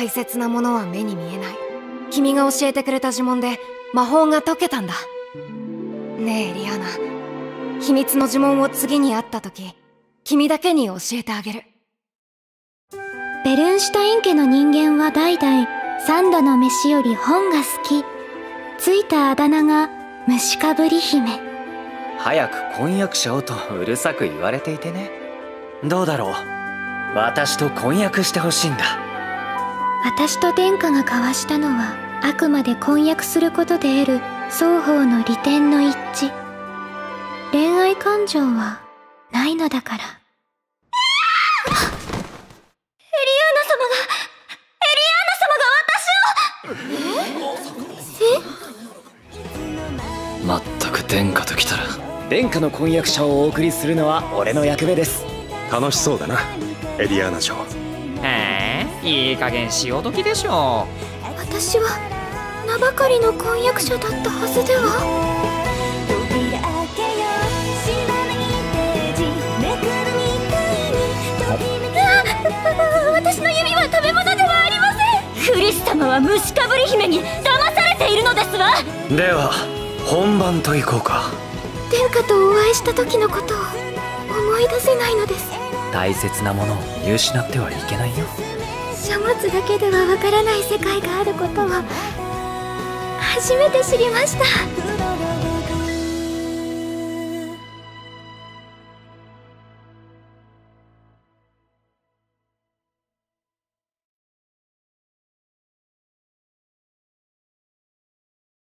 大切なものは目に見えない。君が教えてくれた呪文で魔法が解けたんだ。ねえリアナ。秘密の呪文を次に会った時君だけに教えてあげる。ベルンシュタイン家の人間は代々三度の飯より本が好き。ついたあだ名が虫かぶり姫。早く婚約者をとうるさく言われていてね。どうだろう。私と婚約してほしいんだ私と殿下が交わしたのはあくまで婚約することで得る双方の利点の一致。恋愛感情はないのだから。エリアーナ様がエリアーナ様が私を。まったく殿下と来たら。殿下の婚約者をお送りするのは俺の役目です。楽しそうだな。エリアーナ城へえいい加減潮時でしょ私は名ばかりの婚約者だったはずでは。あ私の指は食べ物ではありません。クリス様は虫かぶり姫に騙されているのですわ。では本番といこうか。殿下とお会いした時のことを思い出せないのです。大切なものを見失ってはいけないよ書物だけではわからない世界があることを初めて知りました。